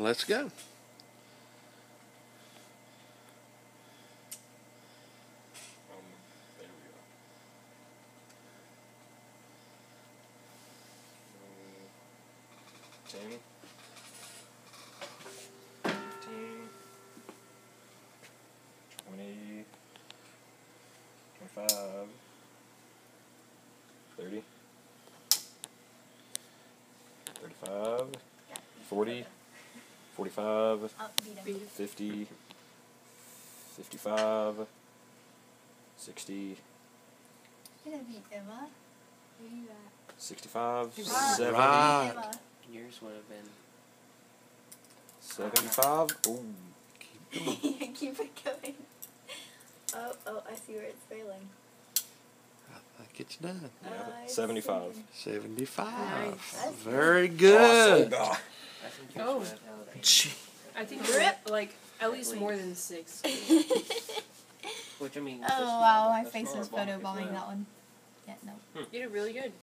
Let's go. Twenty. Twenty-five. Thirty. Thirty-five. Forty. Forty-five. Oh, 50, 55, 60, gonna beat Emma. Where you at? 65, 70, Right. Yours would have been. 75. Ooh. Keep it going. Oh, oh, I see where it's failing. I think it's done. Yeah, Uh, 75. 75. Nice. Very good. Awesome. Oh. Oh. I think yours Oh. would. I think Rip. like at least more than six. Which I mean. oh wow, my face not was a bump, photo is bombing that? that one. Yeah, no. Hmm. You did really good.